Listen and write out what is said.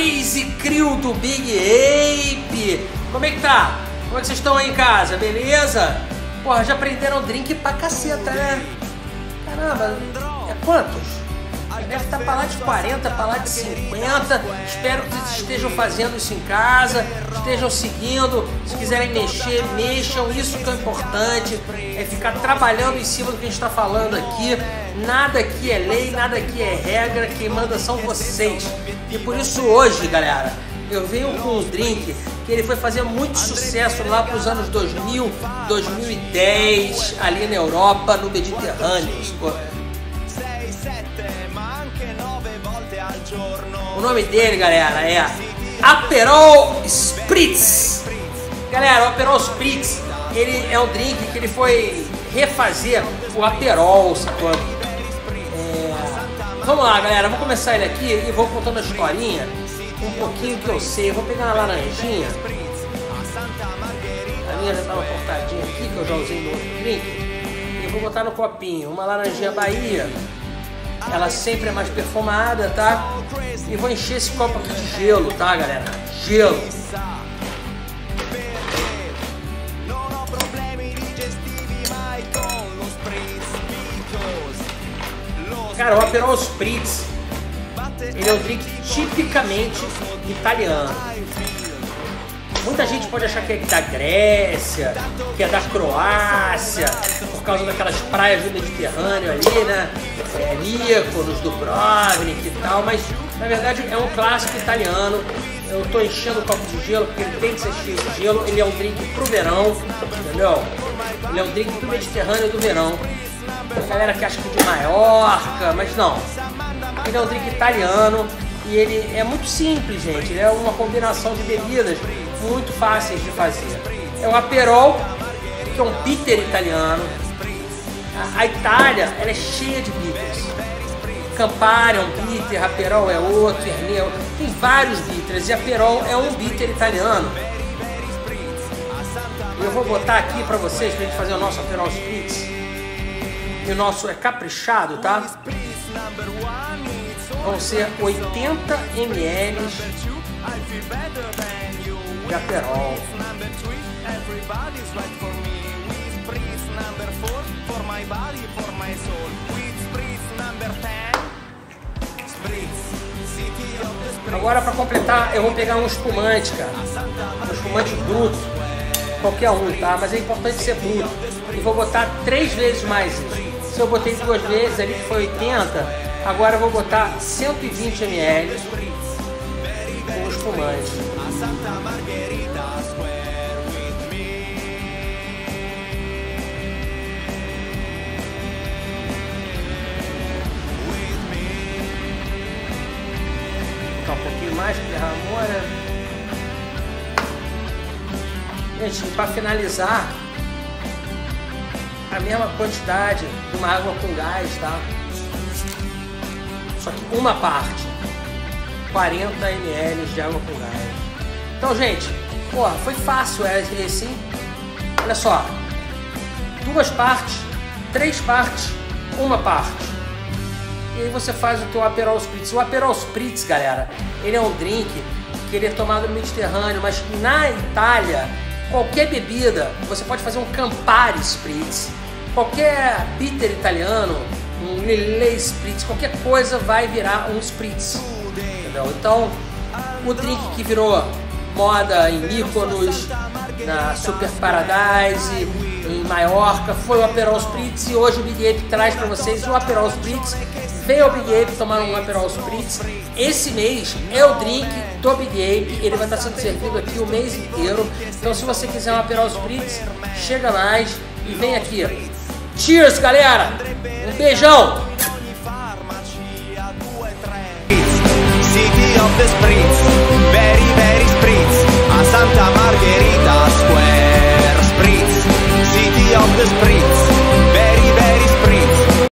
Base Crew do Big Ape! Como é que tá? Como é que vocês estão aí em casa? Beleza? Porra, já aprenderam drink pra caceta, né? Caramba, é quantos? Deve estar para lá de 40, para lá de 50. Espero que vocês estejam fazendo isso em casa, estejam seguindo. Se quiserem mexer, mexam. Isso que é importante, é ficar trabalhando em cima do que a gente está falando aqui. Nada aqui é lei, nada aqui é regra. Quem manda são vocês. E por isso hoje, galera, eu venho com um drink que ele foi fazer muito sucesso lá para os anos 2000, 2010, ali na Europa, no Mediterrâneo. O nome dele, galera, é Aperol Spritz. Galera, o Aperol Spritz, ele é um drink que ele foi refazer o Aperol, sacou? É... Vamos lá, galera, vou começar ele aqui e vou contando a historinha, um pouquinho que eu sei. Vou pegar uma laranjinha. A minha já estava cortadinha aqui, que eu já usei no outro drink. E vou botar no copinho uma laranjinha Bahia ela sempre é mais perfumada, tá? E vou encher esse copo aqui de gelo, tá, galera? Gelo. Cara, o Aperol Spritz, ele é um drink tipicamente italiano. Muita gente pode achar que é da Grécia, que é da Croácia, por causa daquelas praias do Mediterrâneo ali, né? É, Mykonos, Dubrovnik e tal, mas na verdade é um clássico italiano. Eu estou enchendo o copo de gelo porque ele tem que ser cheio de gelo. Ele é um drink pro verão, entendeu? Ele é um drink pro Mediterrâneo do verão. A galera que acha que é de Maiorca, mas não. Ele é um drink italiano e ele é muito simples, gente. Ele é uma combinação de bebidas muito fáceis de fazer. É o Aperol, que é um bitter italiano. A Itália ela é cheia de bitters. Campari é um bitter, Aperol é outro, Hermé é. Tem vários bitters e Aperol é um bitter italiano. Eu vou botar aqui para vocês, para a gente fazer o nosso Aperol Spritz. E o nosso é caprichado, tá? Vão ser 80 ml de Aperol. Agora para completar, eu vou pegar um espumante, cara. Um espumante bruto. Qualquer um, tá? Mas é importante ser bruto. E vou botar três vezes mais isso. Eu botei duas vezes ali, que foi 80, agora eu vou botar 120 ml com espumante. Me. Vou um pouquinho mais que derramou, né? Gente, para finalizar, a mesma quantidade de uma água com gás, tá? Só que uma parte, 40 ml de água com gás. Então, gente, pô, foi fácil é, esse? Olha só. Duas partes, três partes, uma parte. E aí você faz o teu Aperol Spritz. O Aperol Spritz, galera, ele é um drink que ele é tomado no Mediterrâneo, mas na Itália, qualquer bebida, você pode fazer um Campari Spritz. Qualquer bitter italiano, um Lillet Spritz, qualquer coisa vai virar um Spritz. Entendeu? Então, o drink que virou moda em Mykonos, na Super Paradise, em Maiorca, foi o Aperol Spritz e hoje o Big Ape traz para vocês o Aperol Spritz. Veio ao Big Ape tomar um Aperol Spritz. Esse mês é o drink do Big Ape, ele vai estar sendo servido aqui o mês inteiro. Então se você quiser um Aperol Spritz, chega mais e vem aqui. Cheers, galera! Um beijão! Spritz